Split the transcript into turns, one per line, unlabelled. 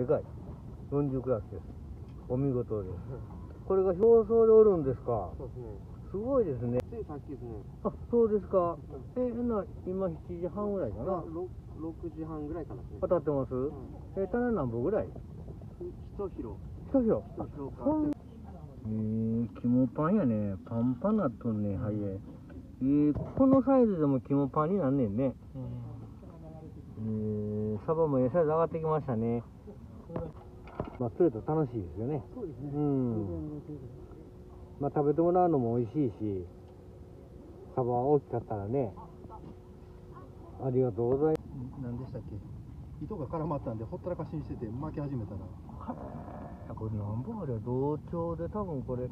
でかい。40クラスです。お見事です。これが表層でおるんですか？
そうですね。
すごいですね。
ついさっきですね。
あ、そうですか。え、な、今7時半ぐらいかな
？6, 6時半ぐらいかなね。
当たってます、
ん
え、棚何本ぐらい？
一広。
一広。えー、肝パンやね。パンパンなっとんねん、はいえ。えー、このサイズでも肝パンになんねんね。えー、サバもええサイズ上がってきましたね。まあ、釣れたら楽しいですよね。
そうですね。
うん。まあ、食べてもらうのも美味しいし、サバは大きかったらね。ありがとうございます。
何でしたっけ？糸が絡まったんでほったらかしにしてて巻き始めたら
これ何本あれ同調で多分これ